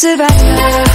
survivor